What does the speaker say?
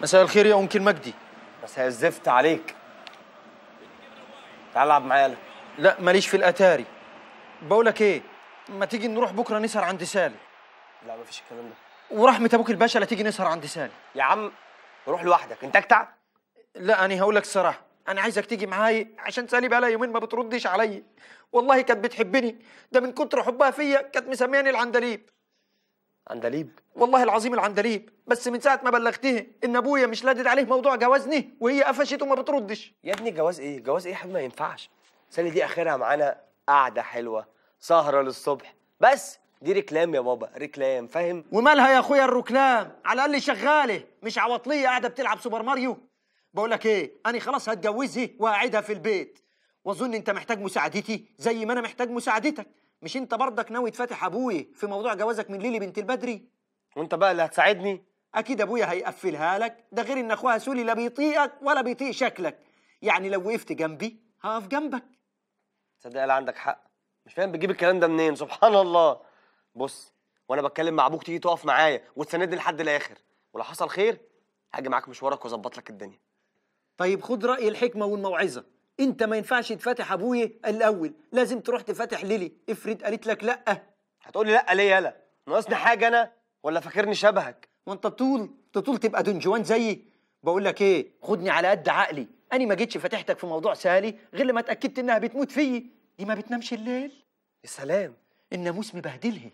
مساء الخير يا أنكل مجدي. بس هي الزفت عليك. تعال العب معايا. لا ماليش في الأتاري. بقولك إيه ما تيجي نروح بكرة نسهر عند سالي لا مفيش الكلام ده. ورحمة أبوك الباشا؟ لا تيجي نسهر عند سالي يا عم روح لوحدك. أنت أجتع. لا أنا هقول لك الصراحة أنا عايزك تيجي معايا عشان سالي بقالها يومين ما بتردش عليا. والله كانت بتحبني. ده من كتر حبها فيا كانت مسمياني العندليب. عندليب. والله العظيم العندليب. بس من ساعة ما بلغتها إن أبويا مش لادد عليه موضوع جوازني وهي قفشت وما بتردش. يا ابني جواز إيه؟ جواز إيه يا حبيبي؟ ما ينفعش. سالي دي آخرها معانا قعده حلوة سهرة للصبح. بس دي ركلام يا بابا ركلام فاهم؟ ومالها يا أخويا الركلام؟ على الأقل شغالة مش عواطليه قاعدة بتلعب سوبر ماريو. بقول لك إيه أنا خلاص هتجوزها وهقعدها في البيت. وأظن أنت محتاج مساعدتي زي ما أنا محتاج مساعدتك. مش انت برضك ناوي تفتح أبوي في موضوع جوازك من ليلي بنت البدري؟ وانت بقى اللي هتساعدني أكيد أبويا هيقفلها لك ده غير إن أخوها سولي لا بيطيقك ولا بيطيق شكلك. يعني لو وقفت جنبي هقف جنبك. تصدق لا عندك حق. مش فاهم بتجيب الكلام ده منين سبحان الله. بص وأنا بتكلم مع أبوك تيجي تقف معايا وتساندني لحد الآخر. ولو حصل خير هاجي معاك مشوارك وأظبط لك الدنيا. طيب خد رأي الحكمة والموعظة. انت ما ينفعش تفتح ابويا الأول لازم تروح تفتح ليلي. افرض قالت لك لا. هتقولي لا ليه يالا؟ ناقصني حاجة أنا؟ ولا فاكرني شبهك؟ وانت طول تطول تبقى دنجوان زيي. بقول لك إيه؟ خدني على قد عقلي. أنا ما جيتش فتحتك في موضوع سالي غير لما اتأكدت إنها بتموت فيي. دي ما بتنامش الليل. يا سلام. الناموس مبهدلها.